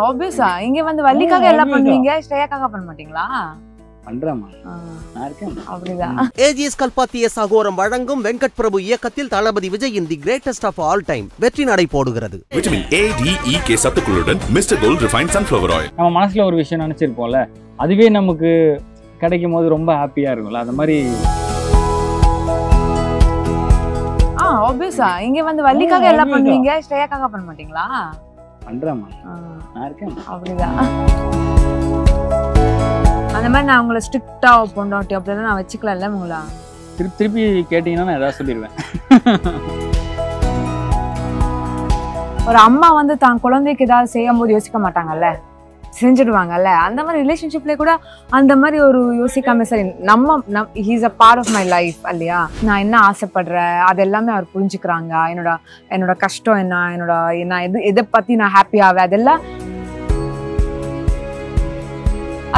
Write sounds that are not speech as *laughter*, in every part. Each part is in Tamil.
ஆப்வியஸா இங்க வந்து வள்ளிக்காக எல்லாம். பண்ணுவீங்க ஸ்ரேயாக்காக பண்ண மாட்டீங்களா ஏஜிஎஸ் கல்பாத்திய சகோரம் வழங்கும் வெங்கட் பிரபு இயக்கத்தில் தளபதி விஜயின் the greatest of all time வெற்றி நடை போடுகிறது. Vitamin A D E K சத்துக்களுடன் mister gold refine sunflower oil நம்ம மனசுல ஒரு விஷயம் நினைச்சிருப்போம்ல அதுவே நமக்கு கிடைக்கும் போது ரொம்ப ஹாப்பியா இருக்கும்ல அந்த மாதிரி. ஆ ஆப்வியஸா இங்க வந்து வள்ளிக்காக எல்லாம். பண்ணுவீங்க ஸ்ரேயாக்காக பண்ண மாட்டீங்களா? பண்றேம்மா. நான் இருக்கேன் அப்படிதான். அந்த மாதிரி நான் உங்களை ஸ்ட்ரிக்டா பொண்டாட்டி அப்படிலாம் நான் வச்சுக்கலாம்ல உங்களா? திருப்பி திருப்பி கேட்டீங்கன்னா நான் ஏதாவது சொல்லிடுவேன் ஒரு அம்மா வந்து தான் குழந்தைக்கு ஏதாவது செய்யும் போது யோசிக்க மாட்டாங்கல்ல? செஞ்சுடுவாங்கல்ல? அந்த மாதிரி ரிலேஷன்ஷிப்ல கூட அந்த மாதிரி ஒரு யோசிக்காம சரி நம்ம நம் he's a part of my life இல்லையா? நான் என்ன ஆசைப்படுறேன்? அது எல்லாமே அவர் புரிஞ்சுக்கிறாங்க. என்னோட என்னோட கஷ்டம் என்ன? என்னோட நான் எது எதை பத்தி நான் ஹாப்பி ஆவேன்? அதெல்லாம்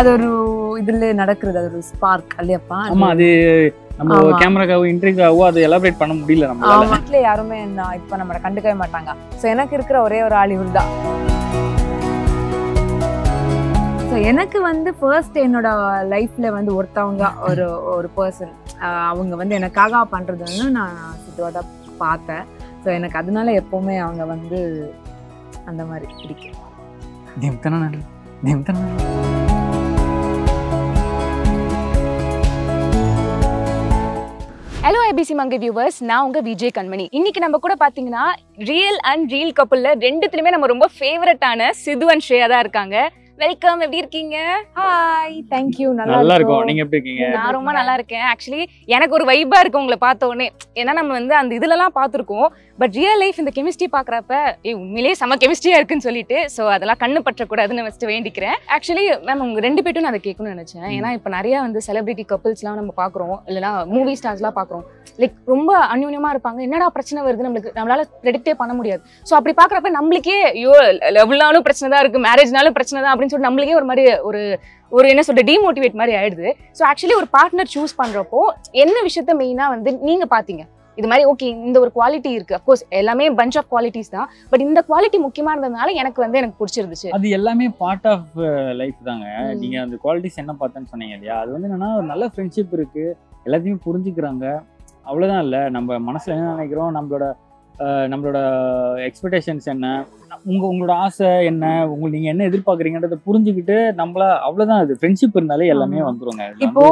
அது ஒரு இதுல நடக்கிறது. அது ஒரு ஸ்பார்க் இல்லையாப்பா? ஆமா அது நம்ம. கேமராக்காவோ இன்டர்வியூக்காவோ அது எலாபரேட் பண்ண முடியல அவங்க வீட்டுல யாருமே நான் இப்ப நம்மள கண்டுக்கவே மாட்டாங்க. சோ எனக்கு இருக்கிற ஒரே ஒரு ஆள் இவர் தான் ஸோ எனக்கு வந்து ஃபர்ஸ்ட் என்னோட லைஃப்ல வந்து ஒருத்தவங்க ஒரு ஒரு பர்சன் அவங்க வந்து எனக்காக பண்றது வந்து நான் சித்துவா தான் பார்த்தேன். ஸோ எனக்கு அதனால எப்பவுமே அவங்க வந்து அந்த மாதிரி பிடிக்கும். ஹலோ ஐபிசி மங்கை வியூவர்ஸ் நான் உங்க விஜய் கண்மணி. இன்னைக்கு நம்ம கூட பாத்தீங்கன்னா ரியல் அண்ட் ரீல் கப்பல்ல ரெண்டுத்துலயுமே நம்ம ரொம்ப ஃபேவரட்டான சிது அண்ட் ஸ்ரேயா தான் இருக்காங்க. வெல்கம் எப்படி இருக்கீங்க? ஹாய் தேங்க்யூ நல்லா நல்லா இருக்கும். இருக்கும். நீங்க எப்படி இருக்கீங்க? நான் ரொம்ப நல்லா இருக்கேன். ஆக்சுவலி எனக்கு ஒரு வைபா இருக்கு உங்களை பார்த்த உடனே. ஏன்னா நம்ம வந்து அந்த இதுலலாம் பார்த்துருக்கோம். பட் ரியல் லைஃப் இந்த கெமிஸ்ட்ரி பார்க்குறப்ப ஏ உண்மையிலேயே செம கெமிஸ்ட்ரியா இருக்குன்னு சொல்லிட்டு ஸோ அதெல்லாம் கண்ணு பற்றக்கூடாதுன்னு ஃபஸ்ட்டு வேண்டிக்கிறேன். ஆக்சுவலி மேம் உங்க ரெண்டு பேர்ட்டும் நான் அதை கேட்கணும்னு நினைச்சேன். ஏன்னா இப்போ நிறைய வந்து செலிபிரிட்டி கப்பிள்ஸ்லாம் நம்ம பார்க்குறோம். இல்லைனா மூவி ஸ்டார்ஸ்லாம் பார்க்குறோம். லைக் ரொம்ப அந்யூன்யமா இருப்பாங்க. என்னடா பிரச்சனை வருது நம்மளுக்கு? நம்மளால ப்ரெடிக்டே பண்ண முடியாது. ஸோ அப்படி பார்க்குறப்ப நம்மளுக்கே ஐயோ லவ்னாலும் பிரச்சனை தான் இருக்கு மேரேஜ்னாலும் பிரச்சனை தான் அப்படின்னு சொல்லிட்டு நம்மளுக்கே ஒரு மாதிரி ஒரு ஒரு என்ன சொல்ற டிமோட்டிவேட் மாதிரி ஆயிடுது. ஸோ ஆக்சுவலி ஒரு பார்ட்னர் சூஸ் பண்றப்போ என்ன விஷயத்த மெயினா வந்து நீங்க பாத்தீங்க? இது மாதிரி ஓகே இந்த ஒரு குவாலிட்டி இருக்கு. அஃப்கோர்ஸ் எல்லாமே பஞ்ச் ஆஃப் குவாலிட்டிஸ் தான். பட் இந்த குவாலிட்டி முக்கியமா இருந்ததுனால எனக்கு வந்து எனக்கு பிடிச்சிருந்துச்சு. அது எல்லாமே பார்ட் ஆஃப் லைஃப் தாங்க. நீங்க அந்த குவாலிட்டிஸ் என்ன பார்த்தேன்னு சொன்னீங்க இல்லையா? அது வந்து என்னன்னா ஒரு நல்ல ஃப்ரெண்ட்ஷிப் இருக்கு. எல்லாத்தையுமே புரிஞ்சுக்கிறாங்க. அவ்வளவுதான் இல்ல. நம்ம மனசுல என்ன நினைக்கிறோம்? நம்மளோட நம்மளோட எக்ஸ்பெக்டேஷன்ஸ் என்ன? உங்க உங்களோட ஆசை என்ன? உங்க நீங்க என்ன எதிர்பார்க்குறீங்கன்றத புரிஞ்சுக்கிட்டு நம்மள அவ்வளவுதான். அது ஃப்ரெண்ட்ஷிப் இருந்தாலே எல்லாமே. வந்துருங்க. இப்போ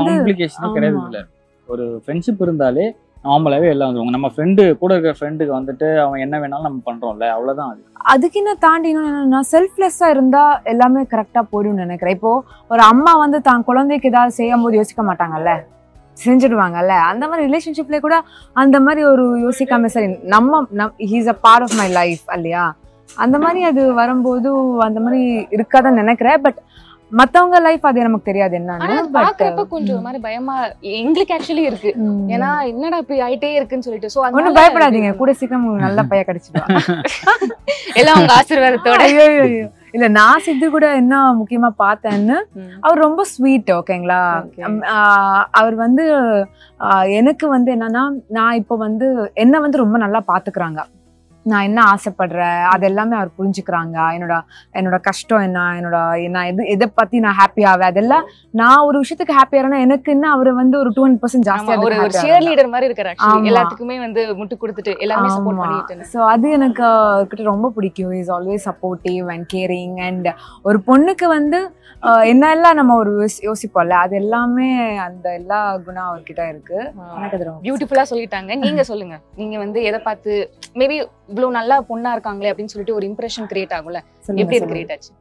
காம்ப்ளிகேஷனே கிடையாது. இல்ல ஒரு ஃப்ரெண்ட்ஷிப் இருந்தாலே நார்மலாவே எல்லாம் வந்துருவாங்க. நம்ம ஃப்ரெண்டு கூட இருக்கிற ஃப்ரெண்டுக்கு வந்துட்டு அவன் என்ன வேணாலும் நம்ம பண்றோம்ல அவ்வளோதான் அது. அதுக்கு என்ன தாண்டி என்னன்னா செல்ஃப்லெஸ்ஸாக இருந்தால் எல்லாமே கரெக்டா போயிடும்னு நினைக்கிறேன். இப்போ ஒரு அம்மா வந்து தான் குழந்தைக்கு ஏதாவது செய்யும் போது யோசிக்க மாட்டாங்கல்ல? செஞ்சுடுவாங்கல்ல? அந்த மாதிரி ரிலேஷன்ஷிப்லேயே கூட அந்த மாதிரி ஒரு யோசிக்காம சரி நம்ம நம் he's a part of my life இல்லையா? அந்த மாதிரி அது வரும்போது அந்த மாதிரி இருக்காதான் நினைக்கிறேன். பட் மத்தவங்க லைஃப் அது நமக்கு தெரியாது பட் பாக்குறப்ப கொஞ்சம் ஒரு மாதிரி பயமா எங்களுக்கு ஆக்சுவலி இருக்கு. ஏன்னா என்னடா இப்படி ஆயிட்டே இருக்குன்னு சொல்லிட்டு. சோ ஒன்னும் பயப்படாதீங்க. கூட சீக்கிரம் நல்ல பைய கிடைச்சிடுவா. *laughs* எல்லாம் உங்க ஆசீர்வாதத்தோட. இல்ல நான் சித்து கூட என்ன முக்கியமா பார்த்தேன்னு. அவர் ரொம்ப ஸ்வீட் ஓகேங்களா அவர் வந்து எனக்கு வந்து என்னன்னா நான் இப்போ வந்து என்ன வந்து ரொம்ப நல்லா பாத்துக்கிறாங்க. நான் என்ன ஆசைப்படுறேன்? அது எல்லாமே அவர் புரிஞ்சுக்கிறாங்க. என்னோட என்னோட கஷ்டம் என்ன? என்னோட நான் எது எதை பத்தி நான் ஹாப்பி ஆவேன்? அதெல்லாம் நான் ஒரு விஷயத்துக்கு ஹாப்பி ஆறேன்னா எனக்கு என்ன அவர் வந்து ஒரு டூ ஹண்ட்ரட் பர்சன்ட் ஜாஸ்தியா ஒரு ஷேர் லீடர் மாதிரி. ஆமா. எல்லாத்துக்குமே வந்து முட்டு கொடுத்துட்டு எல்லாமே சப்போர்ட். பண்ணிட்டு. ஸோ அது எனக்கு அவர்கிட்ட ரொம்ப பிடிக்கும். Is always supportive and caring and ஒரு பொண்ணுக்கு வந்து ஆஹ், என்னெல்லாம் நம்ம ஒரு யோசி- யோசிப்போம்ல அது எல்லாமே அந்த எல்லா குணம் அவர்கிட்ட இருக்கு. எனக்கு பியூட்டிஃபுல்லா சொல்லிட்டாங்க. நீங்க சொல்லுங்க. நீங்க வந்து எதை பார்த்து மேபி இவ்வளவு நல்லா பொண்ணா இருக்காங்களே அப்படின்னு சொல்லிட்டு ஒரு இம்ப்ரெஷன் கிரியேட் ஆகும்ல. எப்படி சொல்லுங்க. கிரியேட் ஆச்சு?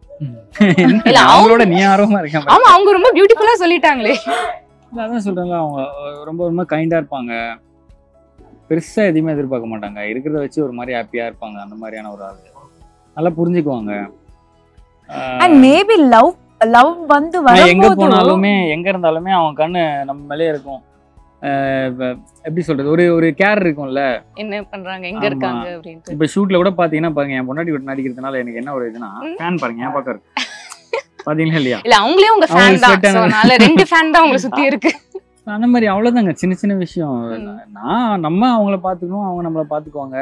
*laughs* இல்ல அவங்களோட நீ ஆர்வமா இருக்க ஆமா அவங்க ரொம்ப பியூட்டிஃபுல்லா சொல்லிட்டாங்களே. அதான் சொல்றேன்ல அவங்க ரொம்ப ரொம்ப கைண்டா இருப்பாங்க. பெருசா எதையுமே எதிர்பார்க்க மாட்டாங்க. இருக்கிறத வச்சு ஒரு மாதிரி ஹாப்பியா இருப்பாங்க அந்த மாதிரியான ஒரு ஆளு. நல்லா புரிஞ்சுக்குவாங்க. அண்ட் மேபி லவ் லவ் வந்து எங்க போனாலுமே எங்க இருந்தாலுமே அவங்க கண்ணு நம்ம மேலே இருக்கும். எப்படி சொல்றது? ஒரு ஒரு கேர் இருக்கும்ல? என்ன பண்றாங்க? எங்க. இருக்காங்க? அப்படின்ட்டு. இப்ப ஷூட்ல கூட பாத்தீங்கன்னா பாருங்க என் பொண்டாட்டி விட்டு நடிக்கிறதுனால எனக்கு என்ன ஒரு இதுனா. ஃபேன் பாருங்க என் பக்கம் பாத்தீங்களா இல்லையா? இல்ல அவங்களே உங்க ஃபேன் தான். அதனால ரெண்டு ஃபேன் தான் உங்களை சுத்தி இருக்கு. *laughs* அந்த மாதிரி அவ்வளவுதாங்க சின்ன சின்ன விஷயம். நான் நம்ம அவங்கள பாத்துக்கணும் அவங்க நம்மள பாத்துக்குவாங்க.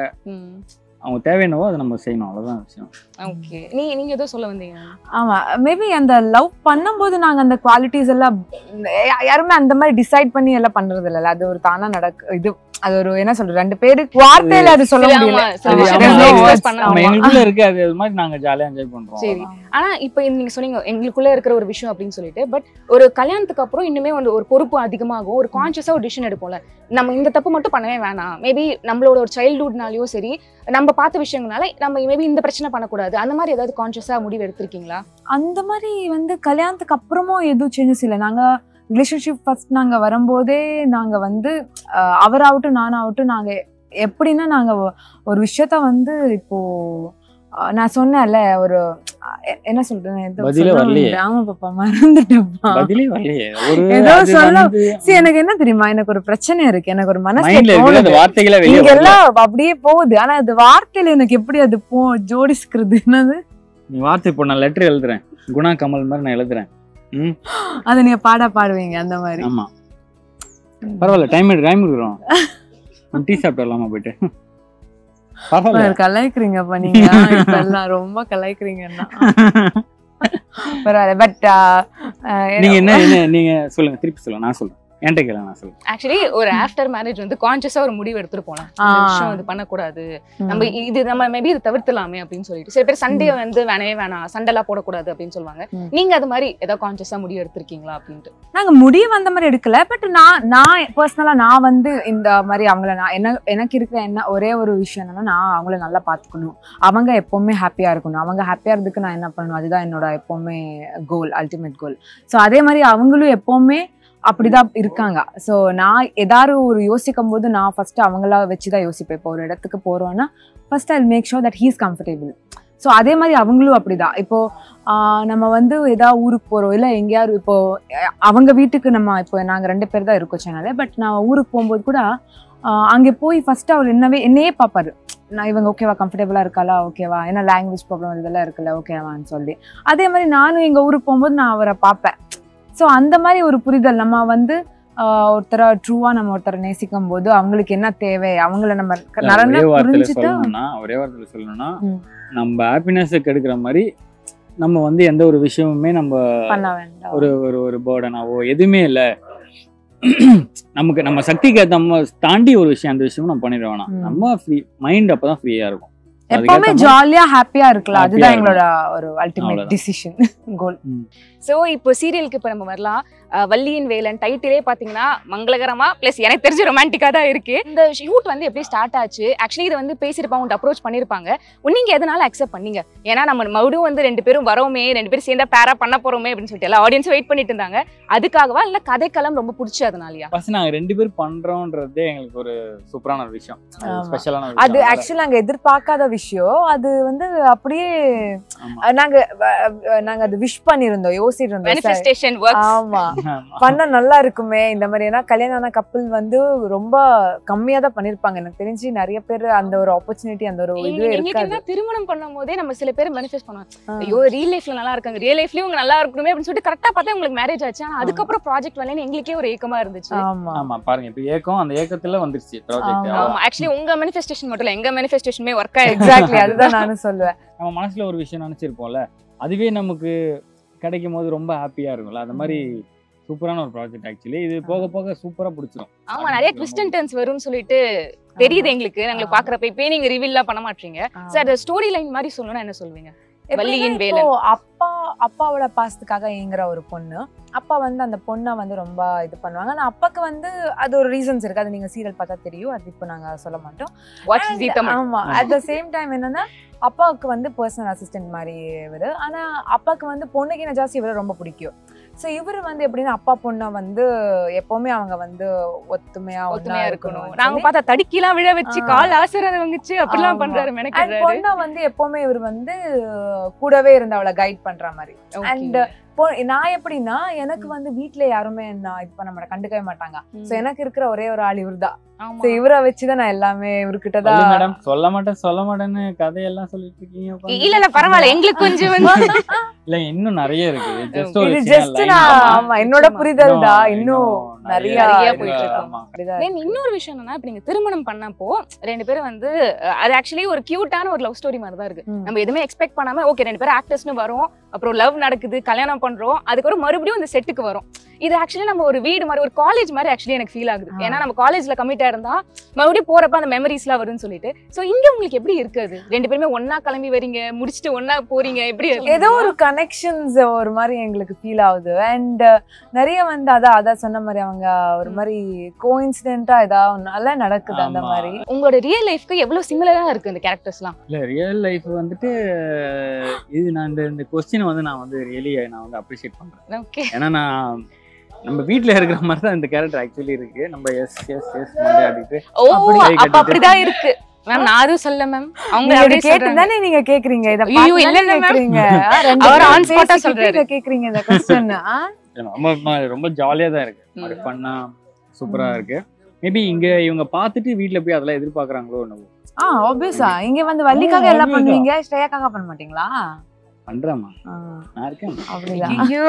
அவங்க தேவையானவோ அதை நம்ம செய்யணும். அவ்வளவுதான் விஷயம். ஓகே நீ நீங்க ஏதோ சொல்ல வந்தீங்க. ஆமா. மேபி அந்த லவ் பண்ணும்போது நாங்க அந்த குவாலிட்டிஸ் எல்லாம் யாருமே அந்த மாதிரி டிசைட் பண்ணி எல்லாம் பண்றது இல்ல அது ஒரு தானா நடக்கு இது அது ஒரு என்ன சொல்றது ரெண்டு பேரு வார்த்தையில அது சொல்ல சரி, முடியல. எங்களுக்குள்ள இருக்கு அது அது மாதிரி நாங்க ஜாலியா என்ஜாய் பண்றோம். சரி. ஆனா இப்ப நீங்க சொன்னீங்க எங்களுக்குள்ள இருக்கிற ஒரு விஷயம் அப்படின்னு சொல்லிட்டு பட் ஒரு கல்யாணத்துக்கு அப்புறம் இன்னுமே வந்து ஒரு பொறுப்பு அதிகமாகும் ஒரு கான்சியஸா ஒரு டிசிஷன் எடுப்போம்ல. நம்ம இந்த தப்பு மட்டும் பண்ணவே வேணாம். மேபி நம்மளோட ஒரு சைல்ட்ஹுட்னாலயோ சரி நம்ம பார்த்த விஷயங்களால நம்ம மேபி இந்த பிரச்சனை பண்ணக்கூடாது. அந்த மாதிரி ஏதாவது கான்சியஸா முடிவு எடுத்திருக்கீங்களா? அந்த மாதிரி வந்து கல்யாணத்துக்கு அப்புறமும் எதுவும் சேஞ்சஸ் இல்லை. நாங்கள் ரிலேஷன்ஷிப் ஃபர்ஸ்ட் நாங்கள் வரும்போதே நாங்கள் வந்து அஹ், அவராகட்டும் நானாகட்டும் நாங்கள் எப்படின்னா நாங்கள் ஒரு விஷயத்த வந்து இப்போது நான் சொன்னேன்ல ஒரு என்ன சொல்றேன். ஆமா பாப்பா மறந்துட்டேப்பா ஒரு ஏதோ சொல்ல- சரி எனக்கு என்ன தெரியுமா எனக்கு ஒரு பிரச்சனை இருக்கு. எனக்கு ஒரு மனசுல மைண்ட்ல இருக்கு அந்த தோணுது. வார்த்தைகளே வெளியே இங்க வரல. எல்லாம் அப்படியே போகுது. ஆனா அது வார்த்தையில எனக்கு எப்படி அது போ ஜோடிச்சுக்கிறது? என்னது? நீ வார்த்தை இப்போ நான் லெட்டர் எழுதுறேன். குணா கமல் மாதிரி நான் எழுதுறேன். அதை நீங்க பாட பாடுவீங்க அந்த மாதிரி. ஆமா. பரவாயில்ல டைம் டைம் இருக்கிறோம் டீ சாப்பிட்டு வரலாமா போயிட்டு? கலாய்க்கிறீங்கப்பா நீங்க. எல்லாம் ரொம்ப கலாய்க்கிறீங்கன்னா. *laughs* பரவாயில்ல பட் நீங்க என்ன என்ன நீங்க சொல்லுங்க திருப்பி சொல்லுங்க நான் சொல்றேன். என்கிட்ட கேளு நான் சொல்றேன். ஆக்சுவலி ஒரு ஆஃப்டர் மேரேஜ் வந்து கான்சியஸா ஒரு முடிவு எடுத்துட்டு போலாம். விஷயம் இது பண்ணக்கூடாது. நம்ம இது நம்ம மேபி இது தவிர்த்தலாமே அப்படின்னு சொல்லிட்டு. சில பேர் சண்டே வந்து வேணவே வேணாம் சண்டைலாம் போடக்கூடாது அப்படின்னு சொல்லுவாங்க. நீங்க அது மாதிரி ஏதாவது கான்சியஸா முடிவு எடுத்திருக்கீங்களா அப்படின்ட்டு? நாங்க முடிவு அந்த மாதிரி எடுக்கல. பட் நான் நான் பர்சனலா நான் வந்து இந்த மாதிரி அவங்கள நான் என்ன எனக்கு இருக்கிற என்ன ஒரே ஒரு விஷயம் என்னன்னா நான் அவங்கள நல்லா பாத்துக்கணும் அவங்க எப்பவுமே ஹாப்பியா இருக்கணும். அவங்க ஹாப்பியா இருந்ததுக்கு நான் என்ன பண்ணணும்? அதுதான் என்னோட எப்பவுமே கோல் அல்டிமேட் கோல் ஸோ அதே மாதிரி அவங்களும் எப்பவுமே அப்படிதான் இருக்காங்க. ஸோ நான் ஏதாவது ஒரு யோசிக்கும் போது நான் ஃபர்ஸ்ட் அவங்கள வச்சு தான் யோசிப்பேன். இப்போ ஒரு இடத்துக்கு போகிறோன்னா first I make sure that he's comfortable so அதே மாதிரி அவங்களும் அப்படிதான். இப்போ நம்ம வந்து ஏதாவது ஊருக்கு போகிறோம் இல்லை எங்கேயாவது இப்போ அவங்க வீட்டுக்கு நம்ம இப்போ நாங்கள் ரெண்டு பேர் தான் இருக்கோம் சேனல் பட் நான் ஊருக்கு போகும்போது கூட அங்கே போய் ஃபஸ்ட்டு அவர் என்னவே என்னையே பார்ப்பாரு. நான் இவங்க ஓகேவா? கம்ஃபர்டபுளாக இருக்காளா? ஓகேவா? ஏன்னா லாங்குவேஜ் ப்ராப்ளம் இதெல்லாம் இருக்குல்ல? ஓகேவான்னு சொல்லி. அதே மாதிரி நானும் எங்கள் ஊருக்கு போகும்போது நான் அவரை பார்ப்பேன். ஸோ அந்த மாதிரி ஒரு புரிதல் நம்ம வந்து ஒருத்தரை ட்ரூவா நம்ம ஒருத்தரை நேசிக்கும் போது அவங்களுக்கு என்ன தேவை? அவங்கள நம்ம புரிஞ்சுட்டா சொல்லணும்னா ஒரே வார்த்தையில சொல்லணும்னா. நம்ம ஹாப்பினஸ் கெடுக்கிற மாதிரி நம்ம வந்து எந்த ஒரு விஷயமுமே நம்ம ஒரு ஒரு ஒரு பேர்டனாவோ எதுவுமே இல்லை. நமக்கு நம்ம சக்திக்கு நம்ம தாண்டி ஒரு விஷயம் அந்த விஷயமும் நம்ம பண்ணிட வேணாம். நம்ம ஃப்ரீ மைண்ட் அப்பதான் ஃப்ரீயா இருக்கும். எப்பவுமே ஜாலியா ஹாப்பியா இருக்கலாம். அதுதான் எங்களோட ஒரு அல்டிமேட். டிசிஷன் கோல் சோ இப்போ சீரியலுக்கு இப்போ நம்ம வரலாம். வள்ளியின் வேலன் டைட்டிலே பாத்தீங்கன்னா மங்களகரமா ப்ளஸ் எனக்கு தெரிஞ்ச ரொமான்டிக்கா தான் இருக்கு. இந்த ஷூட் வந்து எப்படி ஸ்டார்ட் ஆச்சு? ஆக்சுவலி இது வந்து பேசியிருப்பாங்க உங்க அப்ரோச் பண்ணிருப்பாங்க. நீங்க எதனால அக்செப்ட் பண்ணீங்க? ஏன்னா நம்ம மறுபடியும் வந்து ரெண்டு பேரும் வரோமே ரெண்டு பேரும் சேர்ந்தா பேரா பண்ண போறோமே அப்படின்னு சொல்லிட்டு எல்லா ஆடியன்ஸ் வெயிட் பண்ணிட்டு இருந்தாங்க. அதுக்காகவா இல்ல கதைக்களம் ரொம்ப பிடிச்சி அதனாலயா? ஃபர்ஸ்ட் நாங்க ரெண்டு பேரும் பண்றோம்ன்றதே எங்களுக்கு ஒரு சூப்பரான ஒரு விஷயம். ஸ்பெஷலான அது ஆக்சுவலி நாங்க எதிர்பார்க்காத விஷயம். அது வந்து அப்படியே நாங்க நாங்க அது விஷ் பண்ணிருந்தோம் யோசிச்சிட்டு மேனிஃபெஸ்டேஷன் ஒர்க் ஆமா. பண்ணா நல்லா இருக்குமே. இந்த மாதிரி ஏன்னா கல்யாணம் ஆன கப்பல் வந்து ரொம்ப கம்மியா தான் பண்ணிருப்பாங்க. எனக்கு தெரிஞ்சு நிறைய பேர் அந்த ஒரு ஆப்பர்ச்சுனிட்டி அந்த ஒரு இதுவே இருக்காது. திருமணம் பண்ணும் போதே நம்ம சில பேர் மேனிஃபெஸ்ட் பண்ணுவாங்க. ஆ. ஐயோ ரியல் லைஃப்ல நல்லா இருக்காங்க. ரியல் லைஃப்லயும் உங்க நல்லா இருக்கணுமே அப்படின்னு சொல்லிட்டு கரெக்டா பார்த்தா உங்களுக்கு மேரேஜ் ஆச்சு. ஆனா அதுக்கப்புறம் ப்ராஜெக்ட் வரலன்னு எங்களுக்கே ஒரு ஏக்கமா இருந்துச்சு. ஆமா. ஆமா பாருங்க. இப்ப ஏக்கம் அந்த ஏக்கத்துல வந்துருச்சு ப்ராஜெக்ட் ஆமா. ஆமா ஆக்சுவலி உங்க மேனிஃபெஸ்டேஷன் மட்டும் இல்ல எங்க மேனிஃபெஸ்டேஷனுமே ஒர்க் ஆயிடுச்சு. எக்ஸாக்ட்லி அதுதான் நானும் சொல்லுவேன். நம்ம மனசுல ஒரு விஷயம் நினைச்சிருப்போம்ல. அதுவே நமக்கு கிடைக்கும் போது ரொம்ப ஹாப்பியா இருக்கும்ல. அந்த மாதிரி சூப்பரான ஒரு ப்ராஜெக்ட் ஆக்சுவலி இது போக போக சூப்பரா பிடிச்சிரும். ஆமா நிறைய ட்விஸ்ட் அண்ட் டர்ன்ஸ் வரும்னு சொல்லிட்டு தெரியுது எங்களுக்கு. எங்களுக்கு பாக்குறப்ப இப்பயே நீங்க ரிவீல்லாம் பண்ண மாட்டீங்க. சார் அந்த ஸ்டோரி லைன் மாதிரி சொல்லணும்னா என்ன சொல்லுவீங்க? வள்ளியின் இப்போ அப்பா அப்பாவோட பாசத்துக்காக ஏங்குற ஒரு பொண்ணு. அப்பா வந்து அந்த பொண்ணை வந்து ரொம்ப இது பண்ணுவாங்க. ஆனா அப்பாக்கு வந்து அது ஒரு ரீசன்ஸ் இருக்கு. அது நீங்க சீரியல் பார்த்தா தெரியும். அது இப்போ நாங்க சொல்ல மாட்டோம். ஆமா அட் த சேம் டைம் என்னன்னா அப்பாவுக்கு வந்து பர்சனல் அசிஸ்டன்ட் மாதிரி இவரு. ஆனா அப்பாவுக்கு வந்து பொண்ணுக்கு என்ன ஜாஸ்தி இவரை ரொம்ப பிடிக்கும். ஸோ இவர் வந்து எப்படின்னா அப்பா பொண்ணை வந்து எப்பவுமே அவங்க வந்து ஒத்துமையா ஒத்துமையா இருக்கணும். நாங்க பார்த்தா தடுக்கிலாம் விழ வச்சு. கால் ஆசிரியர் வந்துச்சு. அப்படிலாம். பண்றாரு அண்ட் மெனக்கிறாரு பொண்ணை வந்து எப்பவுமே இவர் வந்து கூடவே இருந்து அவளை கைட் பண்ற மாதிரி. And, பொ- நான் எப்படின்னா எனக்கு வந்து வீட்ல யாருமே நான் இது பண்ண மாட்டேன் கண்டுக்கவே மாட்டாங்க. சோ எனக்கு இருக்கிற ஒரே ஒரு ஆள் இவர்தான் சோ இவரை வச்சுதான் நான் எல்லாமே இவர்கிட்ட தான் மேடம் சொல்ல மாட்டேன் சொல்ல மாட்டேன்னு கதையெல்லாம் சொல்லிட்டு இருக்கீங்க. இல்ல இல்ல பரவாயில்ல. எங்களுக்கு கொஞ்சம் வந்து *laughs* இல்ல இன்னும் நிறைய இருக்கு. ஜஸ்ட். ஆமா என்னோட. புரிதல் தான் இன்னும் நிறைய. போயிட்டு இருக்கு. இன்னொரு விஷயம் என்னன்னா இப்ப நீங்க திருமணம் பண்ணப்போ ரெண்டு பேரும் வந்து அது ஆக்சுவலி ஒரு கியூட்டான ஒரு லவ் ஸ்டோரி மாதிரி தான் இருக்கு. நம்ம எதுவுமே எக்ஸ்பெக்ட் பண்ணாம ஓகே ரெண்டு பேரும் ஆக்டர்ஸ்னு வரோம் அப்புறம் லவ் நடக்குது கல்யாணம் பண்றோம் அதுக்கப்புறம் மறுபடியும் இந்த செட்டுக்கு வரும் இது ஆக்சுவலி நம்ம ஒரு வீடு மாதிரி ஒரு காலேஜ் மாதிரி ஆக்சுவலி எனக்கு ஃபீல் ஆகுது. ஏன்னா நம்ம காலேஜ்ல கமிட்டா இருந்தா மறுபடியும் போறப்ப அந்த மெமரிஸ்லாம் வரும்னு சொல்லிட்டு சோ இங்க உங்களுக்கு எப்படி இருக்குது ரெண்டு பேருமே ஒண்ணா கிளம்பி வரீங்க முடிச்சுட்டு ஒண்ணா போறீங்க எப்படி? ஏதோ ஒரு கனெக்ஷன்ஸ் ஒரு மாதிரி எங்களுக்கு ஃபீல் ஆகுது அண்ட் நிறைய வந்து அதான் அதான் சொன்ன மாதிரி அவங்க ஒரு மாதிரி கோஇன்சிடென்ட்டா ஏதாவது நல்லா நடக்குது அந்த. மாதிரி. உங்களோட ரியல் லைஃப்க்கு எவ்வளவு சிமிலரா இருக்கு இந்த கேரக்டர்ஸ்லாம் இல்ல ரியல் லைஃப் வந்துட்டு இது நான் இந்த இந்த கொஸ்டினை வந்து நான் வந்து ரியலி நான் வந்து அப்ரிஷியேட் பண்றேன். ஓகே ஏன்னா நான் நம்ம வீட்ல இருக்கிற மாதிரி தான் இந்த கேரக்டர் ஆக்சுவலி இருக்கு. நம்ம எஸ் எஸ் எஸ் மண்டே ஓ அப்படி அப்ப. அப்படிதான் இருக்கு. மேம் நான் அதுவும் சொல்ல மேம் அவங்க நீங்க அப்படியே இதை கேட்டு சொல்றாங்க. தானே நீங்க கேக்குறீங்க? இத ஐயோ, இல்ல. கேக்குறீங்க? ரெண்டு அவர் பேரும் on spot ஆ பேசிக்கிட்டு சொல்றாரு. கேக்குறீங்க இந்த கொஸ்டின் ரொம்ப ரொம்ப ஜாலியா தான் இருக்கு ஃபன்னா சூப்பரா. இருக்கு. மேபி இங்க இவங்க பார்த்துட்டு வீட்ல போய் அதெல்லாம் எதிர்பார்க்கறாங்களோ என்னவோ. ஆ ஆப்வியஸா இங்க வந்து வள்ளிக்காக எல்லாம். பண்ணுவீங்க? ஸ்ரேயாக்காக பண்ண மாட்டீங்களா? பண்றேம்மா. ஆ, நான் இருக்கேன் அப்படிதான் ஐயோ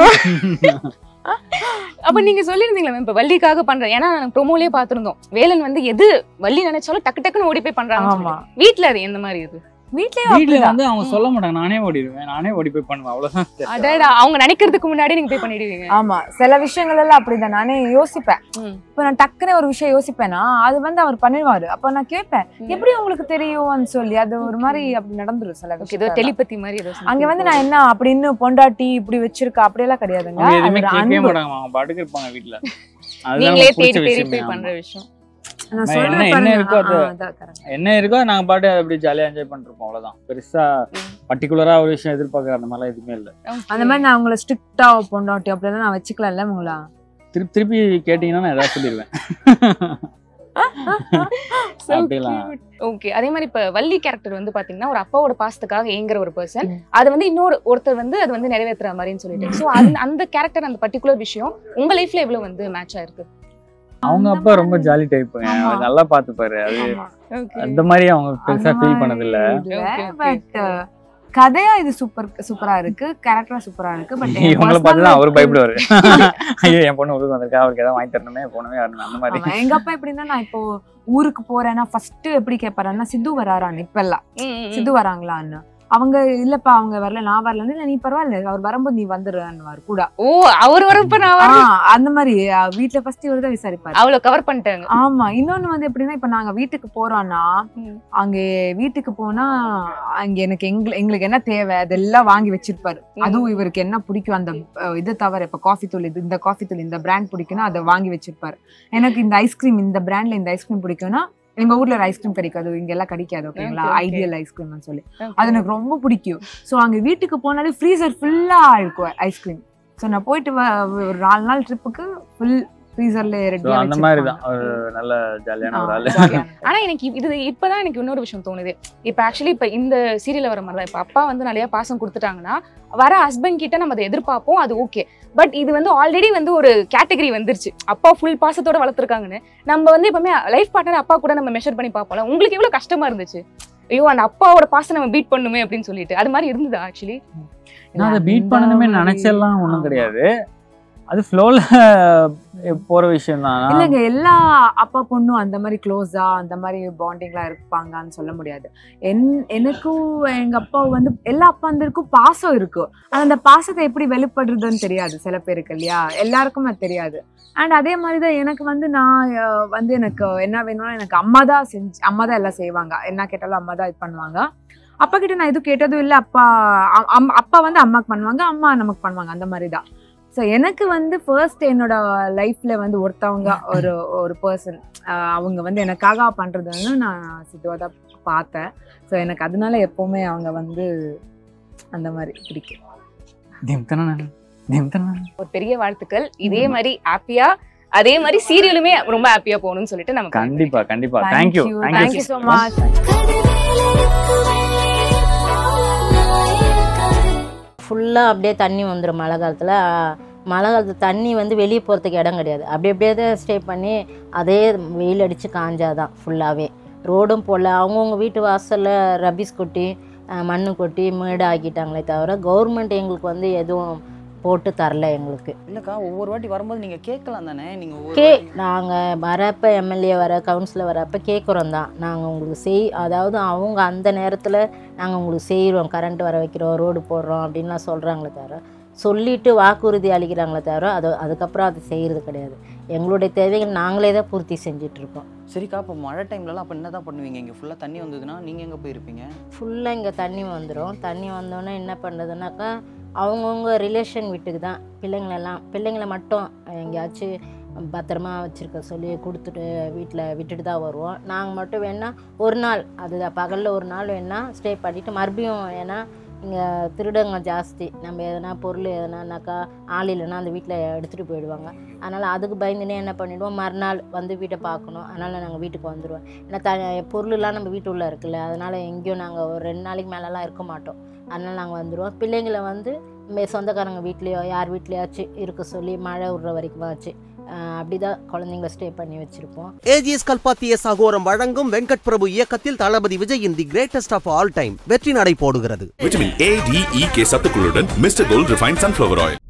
அப்ப நீங்க சொல்லிருந்தீங்களா இப்ப வள்ளிக்காக பண்றேன். ஏன்னா நாங்க ப்ரோமோலயே பாத்திருந்தோம் வேலன் வந்து எது வள்ளி நினைச்சாலும் டக்கு டக்குன்னு ஓடி போய் பண்றாங்க ஆமா. வீட்ல அது எந்த மாதிரி இது வீட்லயே வீட்ல அப்படிதான். வந்து அவங்க சொல்ல மாட்டாங்க நானே ஓடிடுவேன் நானே ஓடி போய் பண்ணுவேன் அவ்வளவுதான். அடடா அவங்க நினைக்கிறதுக்கு முன்னாடி நீங்க போய் பண்ணிடுவீங்க. ஆமா சில விஷயங்கள் எல்லாம் அப்படிதான் நானே யோசிப்பேன். இப்ப நான் ஒரு விஷயம் யோசிப்பேனா அது வந்து அவர் பண்ணிடுவாரு அப்ப நான் கேட்பேன். எப்படி உங்களுக்கு தெரியும்னு சொல்லி அது ஒரு மாதிரி அப்படி நடந்துரும் சில ஏதோ டெலிபதி மாதிரி ஏதோ. அங்க வந்து நான் என்ன அப்படின்னு பொண்டாட்டி இப்படி வச்சிருக்கா கிடையாதுங்க அவங்க பாட்டுக்கு இருப்பாங்க வீட்ல. *laughs* அதுதான் நீங்களே தேடி தேடி போய். பண்ற விஷயம். என்ன-. இருக்கோ அது-. என்ன இருக்கோ நாங்க பாட்டு அப்படி ஜாலியா என்ஜாய் பண்ணிருப்போம் அவ்வளவுதான். பெருசா பர்டிகுலரா ஒரு விஷயம் எதிர்பார்க்கற அந்த மாதிரிலாம் எதுவுமே இல்ல. அந்த மாதிரி நான் உங்களை ஸ்ட்ரிக்டா பொண்டாட்டி அப்படிலாம் நான் வச்சுக்கலாம்ல உங்களா? திருப்பி திருப்பி கேட்டீங்கன்னா நான் ஏதாவது சொல்லிடுவேன் ஓகே *laughs* அதே மாதிரி இப்ப வள்ளி கேரக்டர் வந்து பாத்தீங்கன்னா ஒரு அப்பாவோட பாசத்துக்காக ஏங்குற ஒரு பர்சன். அது வந்து இன்னொரு ஒருத்தர் வந்து அது வந்து நிறைவேற்றுற மாதிரின்னு சொல்லிட்டு. சோ அந்த அந்த கேரக்டர் அந்த பர்டிகுலர் விஷயம் உங்க லைஃப்ல எவ்வளவு வந்து மேட்ச் ஆயிருக்கு? அவங்க அப்பா ரொம்ப ஜாலி டைப். நல்லா பாத்துப்பாரு. அது. அந்த மாதிரி அவங்க பெருசா ஃபீல் பண்ணது இல்ல. பட் கதையா இது சூப்பர் சூப்பரா இருக்கு. கேரக்டரா சூப்பரா இருக்கு. பட் *laughs* இவங்கள பார்த்து தான் அவரு பயப்படுவாரு. *laughs* ஐயோ என் பொண்ணு ஊருக்கு வந்திருக்கா? அவருக்கு ஏதாவது வாங்கி தரணுமே? போனவே வரணும் அந்த மாதிரி. எங்க அப்பா எப்படின்னா நான் இப்போ ஊருக்கு போறேன்னா ஃபர்ஸ்ட் எப்படி கேட்பாருன்னா சித்து வராரான்னு இப்ப எல்லாம். சித்து வராங்களான்னு. அவங்க இல்லப்பா அவங்க வரல நான் வரல இல்ல நீ பரவாயில்ல அவர் வரும்போது நீ வந்துருவாரு கூட ஓ அவர் வரப்ப நான். அந்த மாதிரி வீட்ல ஃபர்ஸ்ட் இவர் தான் விசாரிப்பாரு அவ்வளவு கவர் பண்ணிட்டாங்க ஆமா இன்னொன்னு வந்து எப்படின்னா இப்ப நாங்க வீட்டுக்கு போறோம்னா. அங்க வீட்டுக்கு போனா அங்க எனக்கு எங்க எங்களுக்கு என்ன தேவை அதெல்லாம் வாங்கி வச்சிருப்பாரு. அதுவும் இவருக்கு என்ன பிடிக்கும் அந்த இது தவிர இப்ப காஃபி தூள் இது இந்த காஃபி தூள் இந்த பிராண்ட் பிடிக்கும்னா அதை வாங்கி வச்சிருப்பாரு எனக்கு இந்த ஐஸ்கிரீம் இந்த பிராண்ட்ல இந்த ஐஸ்கிரீம் பிடிக்கும்னா எங்க ஊர்ல ஒரு ஐஸ்கிரீம் கிடைக்காது இங்க எல்லாம் கிடைக்காது ஓகேங்களா. ஐடியல் ஐஸ்கிரீம்னு சொல்லி. அது எனக்கு ரொம்ப பிடிக்கும் ஸோ அங்க வீட்டுக்கு போனாலே ஃப்ரீசர் ஃபுல்லா இருக்கும் ஐஸ்கிரீம் ஸோ நான் போயிட்டு ஒரு நாலு நாள் ட்ரிப்புக்கு ஃபுல் ஃப்ரீசர்ல ரெடியா அந்த மாதிரி தான் ஒரு நல்ல ஜாலியான ஒரு *laughs* ஆளு. ஆனா எனக்கு இது இப்பதான் எனக்கு இன்னொரு விஷயம் தோணுது. இப்ப ஆக்சுவலி இப்ப இந்த சீரியல்ல வர மாதிரி தான் இப்ப அப்பா வந்து நிறைய பாசம் கொடுத்துட்டாங்கன்னா வர ஹஸ்பண்ட் கிட்ட நம்ம அதை எதிர்பார்ப்போம் அது ஓகே பட் இது வந்து ஆல்ரெடி வந்து ஒரு கேட்டகரி வந்துருச்சு. அப்பா ஃபுல் பாசத்தோட வளர்த்துருக்காங்கன்னு. நம்ம வந்து எப்பவுமே லைஃப் பார்ட்னர் அப்பா கூட நம்ம மெஷர் பண்ணி பார்ப்போம்ல உங்களுக்கு எவ்வளவு கஷ்டமா இருந்துச்சு? ஐயோ அந்த அப்பாவோட பாசம் நம்ம பீட் பண்ணுமே அப்படின்னு சொல்லிட்டு. அது மாதிரி இருந்ததா ஆக்சுவலி நான் அதை பீட் பண்ணணுமே நினைச்செல்லாம் ஒண்ணும் கிடையாது. அது ஃப்ளோல போற விஷயம் தான். இல்லைங்க எல்லா அப்பா பொண்ணும் அந்த மாதிரி க்ளோஸா அந்த மாதிரி பாண்டிங்லாம் இருப்பாங்கன்னு சொல்ல முடியாது. என் எனக்கும் எங்க அப்பா வந்து எல்லா அப்பா அப்பாந்தருக்கும் பாசம் இருக்கு. ஆனா அந்த பாசத்தை எப்படி வெளிப்படுறதுன்னு தெரியாது சில பேருக்கு இல்லையா? எல்லாருக்கும் அது தெரியாது. அண்ட் அதே மாதிரி தான் எனக்கு வந்து நான் வந்து எனக்கு என்ன வேணும்னா எனக்கு அம்மா தான் செஞ்சு அம்மா தான் எல்லாம் செய்வாங்க. என்ன கேட்டாலும் அம்மா தான் இது பண்ணுவாங்க. அப்பா கிட்ட நான் எதுவும் கேட்டதும் இல்லை. அப்பா அப்பா வந்து அம்மாக்கு பண்ணுவாங்க அம்மா நமக்கு பண்ணுவாங்க. அந்த மாதிரி தான் ஸோ எனக்கு வந்து ஃபர்ஸ்ட் என்னோட லைஃப்ல வந்து ஒருத்தவங்க ஒரு ஒரு பர்சன் அவங்க வந்து எனக்காக பண்றது வந்து நான் சித்துவா தான் பார்த்தேன். ஸோ எனக்கு அதனால எப்பவுமே அவங்க வந்து அந்த மாதிரி பிடிக்கும். ஒரு பெரிய வாழ்த்துக்கள். இதே மாதிரி ஹாப்பியா அதே மாதிரி சீரியலுமே ரொம்ப ஹாப்பியா போகணும்னு சொல்லிட்டு நம்ம கண்டிப்பா கண்டிப்பா. Thank thank you you. Thank thank you you so ஃபுல்லாக அப்படியே தண்ணி வந்துடும் மழை காலத்தில். மழை காலத்து தண்ணி வந்து வெளியே போகிறதுக்கு இடம் கிடையாது. அப்படி அப்படியே தான் ஸ்டே பண்ணி அதே வெயில் அடித்து காஞ்சாதான் ஃபுல்லாகவே ரோடும் போடல அவங்கவுங்க வீட்டு வாசலில் ரபிஸ் கொட்டி மண் மண்ணு கொட்டி மேடு ஆக்கிட்டாங்களே தவிர கவர்மெண்ட் எங்களுக்கு வந்து எதுவும் போட்டு தரல எங்களுக்கு. இல்லக்கா ஒவ்வொரு வாட்டி வரும்போது நீங்க கேட்கலாம் தானே? நீங்க ஒவ்வொரு கே நாங்கள் வரப்போ எம்எல்ஏ வர கவுன்சிலர் வரப்போ கேட்குறோம் தான். நாங்கள் உங்களுக்கு செய் அதாவது அவங்க அந்த நேரத்தில் நாங்கள் உங்களுக்கு செய்கிறோம் கரண்ட் வர வைக்கிறோம் ரோடு போடுறோம் அப்படின்லாம் சொல்கிறாங்களே தவிர சொல்லிட்டு வாக்குறுதி அளிக்கிறாங்களே தவிர அது அதுக்கப்புறம் அது செய்கிறது கிடையாது. எங்களுடைய தேவைகள் நாங்களே தான் பூர்த்தி செஞ்சிட்ருக்கோம் சரிக்கா அப்போ மழை டைம்லலாம் அப்போ என்ன தான் பண்ணுவீங்க? இங்கே ஃபுல்லாக தண்ணி வந்ததுன்னா நீங்கள் எங்கே போயிருப்பீங்க? ஃபுல்லாக இங்கே தண்ணி வந்துடும் தண்ணி வந்தோன்னே என்ன பண்ணுறதுனாக்கா அவங்கவுங்க ரிலேஷன் வீட்டுக்கு தான். பிள்ளைங்களெல்லாம் பிள்ளைங்களை மட்டும் எங்கேயாச்சும் பத்திரமா வச்சுருக்க சொல்லி கொடுத்துட்டு வீட்டில் விட்டுட்டு தான் வருவோம். நாங்கள் மட்டும் வேணால் ஒரு நாள் அது பகலில் ஒரு நாள் வேணால் ஸ்டே பண்ணிவிட்டு மறுபடியும் ஏன்னா இங்கே திருடங்க ஜாஸ்தி. நம்ம எதனா பொருள் எதனானாக்கா ஆள் இல்லைன்னா அந்த வீட்டில் எடுத்துகிட்டு போயிடுவாங்க. அதனால் அதுக்கு பயந்துனே என்ன பண்ணிவிடுவோம் மறுநாள் வந்து வீட்டை பார்க்கணும். அதனால் நாங்கள் வீட்டுக்கு வந்துடுவோம் ஏன்னா த பொருளெல்லாம் நம்ம வீட்டு உள்ளே இருக்குல்ல. அதனால் எங்கேயும் நாங்கள் ஒரு ரெண்டு நாளைக்கு மேலெலாம் இருக்க மாட்டோம். அதனால் நாங்கள் வந்துடுவோம் பிள்ளைங்களை வந்து சொந்தக்காரங்க வீட்லேயோ யார் வீட்லேயாச்சும் இருக்க சொல்லி மழை விடுற வரைக்கும் ஆச்சு அப்படி தான் குழந்தைங்கள ஸ்டே பண்ணி வச்சுருப்போம். ஏஜிஎஸ் கல்பாத்திய சகோரம் வழங்கும் வெங்கட் பிரபு இயக்கத்தில் தளபதி விஜயின் the greatest of all time. வெற்றி நடை போடுகிறது. Vitamin A D E K சத்துக்களுடன் mister gold refine sunflower oil